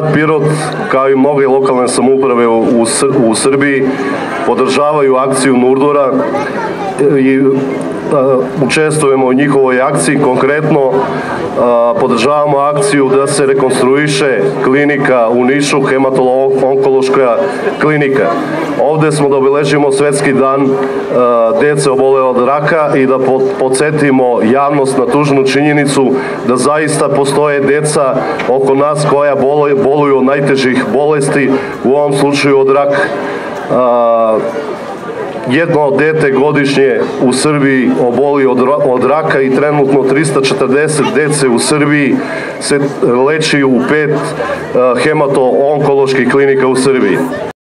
grad Pirot, kao i mnoge lokalne samouprave u, u Srbiji, podržavaju akciju Nurdora i učestvujemo u njihovoj akciji, konkretno podržavamo akciju da se rekonstruiše klinika u Nišu, hematolo-onkološka klinika. Ovde smo da obeležimo svetski dan dece obole od raka i da podsjetimo javnost na tužnu činjenicu da zaista postoje deca oko nas koja boluju od najtežih bolesti, u ovom slučaju od raka jedno dete godišnje u Srbiji oboli od, od raka i trenutno 340 dece u Srbiji se leči u pet hemato-onkoloških klinika u Srbiji.